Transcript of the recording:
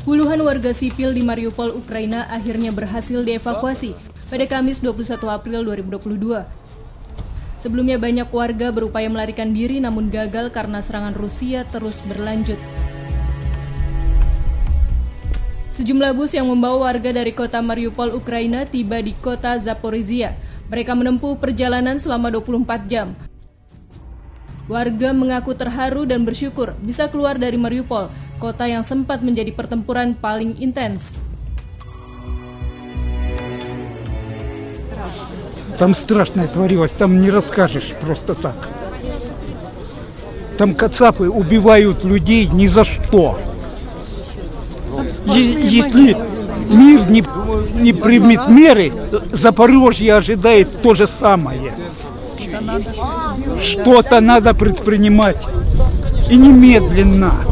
Puluhan warga sipil di Mariupol, Ukraina akhirnya berhasil dievakuasi pada Kamis 21 April 2022. Sebelumnya banyak warga berupaya melarikan diri namun gagal karena serangan Rusia terus berlanjut. Sejumlah bus yang membawa warga dari kota Mariupol, Ukraina tiba di kota Zaporizhia. Mereka menempuh perjalanan selama 24 jam. Warga mengaku terharu dan bersyukur bisa keluar dari Mariupol, kota yang sempat menjadi pertempuran paling intens. Там страшное творилось, там не расскажешь просто так. Там кацапы убивают людей ни за что. Если мир не, не примет меры, Запорожье ожидает то же самое. Что-то надо предпринимать. И немедленно.